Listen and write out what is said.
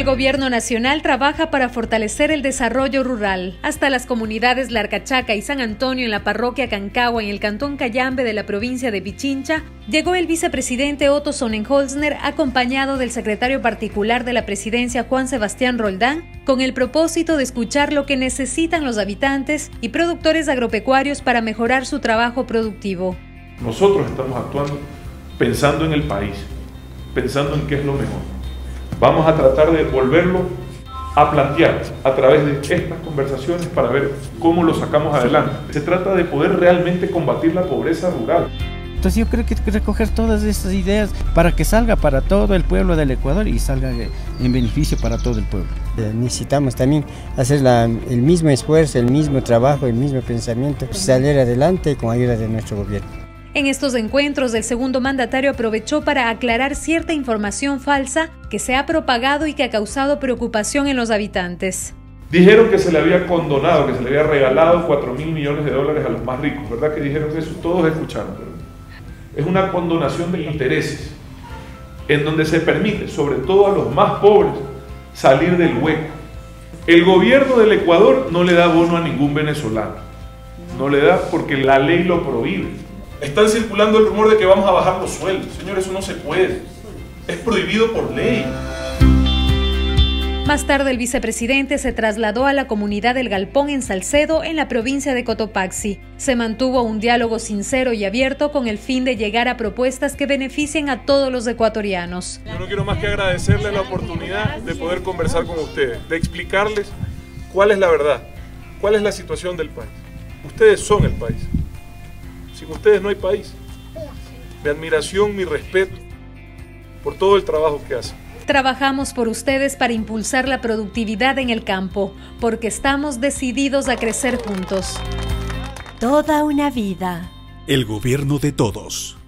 El gobierno nacional trabaja para fortalecer el desarrollo rural. Hasta las comunidades Larcachaca y San Antonio en la parroquia Cancagua en el cantón Cayambe de la provincia de Pichincha, llegó el vicepresidente Otto Sonnenholzner acompañado del secretario particular de la presidencia Juan Sebastián Roldán con el propósito de escuchar lo que necesitan los habitantes y productores agropecuarios para mejorar su trabajo productivo. Nosotros estamos actuando pensando en el país, pensando en qué es lo mejor Vamos a tratar de volverlo a plantear a través de estas conversaciones para ver cómo lo sacamos adelante. Se trata de poder realmente combatir la pobreza rural. Entonces yo creo que hay que recoger todas estas ideas para que salga para todo el pueblo del Ecuador y salga en beneficio para todo el pueblo. Eh, necesitamos también hacer el mismo esfuerzo, el mismo trabajo, el mismo pensamiento, salir adelante con ayuda de nuestro gobierno. En estos encuentros, el segundo mandatario aprovechó para aclarar cierta información falsa que se ha propagado y que ha causado preocupación en los habitantes. Dijeron que se le había condonado, que se le había regalado 4 mil millones de dólares a los más ricos, ¿verdad? Que dijeron eso, todos escucharon. Es una condonación de intereses, en donde se permite, sobre todo a los más pobres, salir del hueco. El gobierno del Ecuador no le da bono a ningún venezolano, no le da porque la ley lo prohíbe. Están circulando el rumor de que vamos a bajar los sueldos. Señor, eso no se puede. Es prohibido por ley. Más tarde el vicepresidente se trasladó a la comunidad del Galpón en Salcedo, en la provincia de Cotopaxi. Se mantuvo un diálogo sincero y abierto con el fin de llegar a propuestas que beneficien a todos los ecuatorianos. Yo no quiero más que agradecerle la oportunidad de poder conversar con ustedes, de explicarles cuál es la verdad, cuál es la situación del país. Ustedes son el país. Sin ustedes no hay país. Mi admiración, mi respeto por todo el trabajo que hacen. Trabajamos por ustedes para impulsar la productividad en el campo, porque estamos decididos a crecer juntos. Toda una vida. El gobierno de todos.